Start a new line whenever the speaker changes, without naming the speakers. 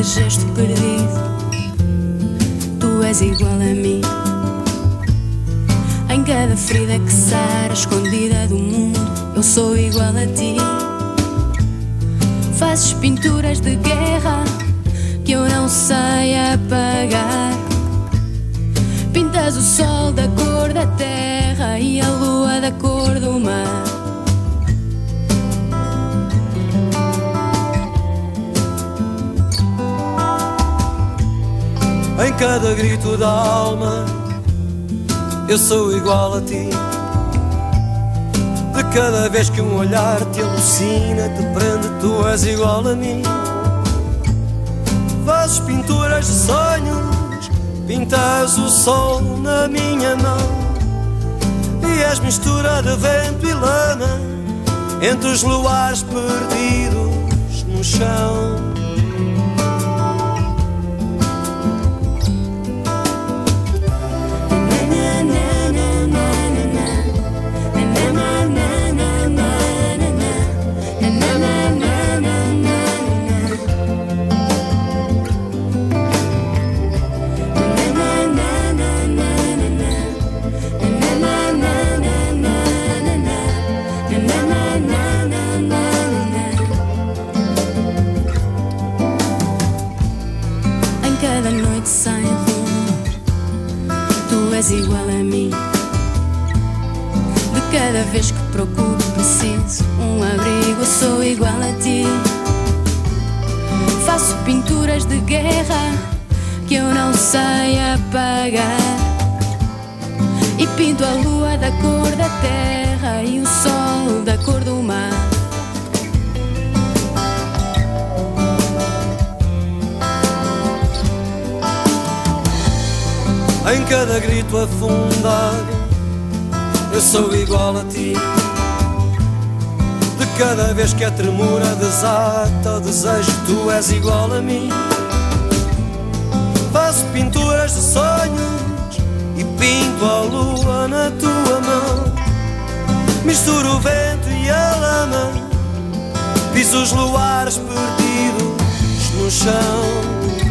cada gesto perdido. Tu és igual a mim. Em cada ferida que sara, escondida do mundo, eu sou igual a ti. Fazes pinturas de guerra que eu não sei apagar. Pintas o sol da cor da terra e a lua da cor
Em cada grito da alma, eu sou igual a ti. De cada vez que um olhar te alucina, te prende, tu és igual a mim. Fazes pinturas de sonhos, pintas o sol na minha mão. E és mistura de vento e lama, entre os luares perdidos no chão.
Cada noite sem rumo, tu és igual a mim. De cada vez que procuro, preciso um abrigo, sou igual a ti. Faço pinturas de guerra que eu não sei apagar. E pinto a lua da cor da terra e o sol da cor do
Em cada grito afundado, eu sou igual a ti. De cada vez que a tremura desata o desejo, tu és igual a mim. Faço pinturas de sonhos e pinto a lua na tua mão. Misturo o vento e a lama, piso os luares perdidos no chão.